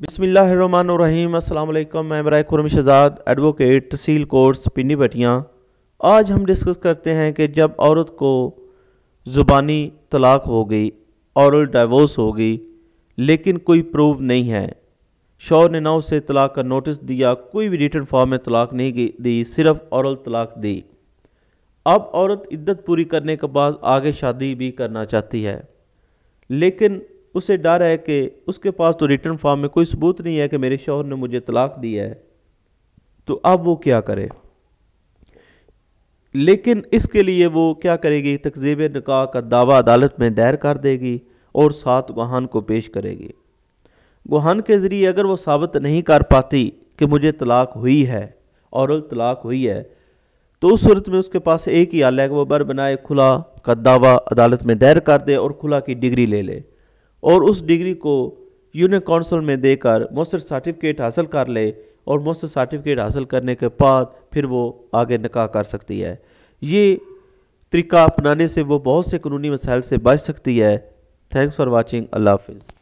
बिसमीम अल्लाम मैं बरए खुरम शहजाद एडवोकेट तहसील कोर्स पिनी बटियाँ आज हम डिस्कस करते हैं कि जब औरत को ज़ुबानी तलाक हो गई और डाइवोर्स हो गई, लेकिन कोई प्रूव नहीं है। शौर ने ना उसे तलाक का नोटिस दिया, कोई भी रिटर्न फॉर्म में तलाक नहीं दी, सिर्फ़ औरल तलाक दी। अब औरत इद्दत पूरी करने के बाद आगे शादी भी करना चाहती है, लेकिन उसे डर है कि उसके पास तो रिटर्न फॉर्म में कोई सबूत नहीं है कि मेरे शोहर ने मुझे तलाक दिया है। तो अब वो क्या करे? लेकिन इसके लिए वो क्या करेगी? तकजीब निकाह का दावा अदालत में दायर कर देगी और साथ गुहान को पेश करेगी। गुहान के ज़रिए अगर वो साबित नहीं कर पाती कि मुझे तलाक हुई है और तलाक हुई है तो उस सूरत में उसके पास एक ही हाल है कि वो बर बनाए खुला का दावा अदालत में दायर कर दे और खुला की डिग्री ले ले। और उस डिग्री को यूनियन काउंसिल में देकर मोस्टर सर्टिफिकेट हासिल कर ले और मोस्टर सर्टिफिकेट हासिल करने के बाद फिर वो आगे निकाह कर सकती है। ये तरीका अपनाने से वो बहुत से कानूनी मसाइल से बच सकती है। थैंक्स फॉर वॉचिंग अल्लाह हाफिज़।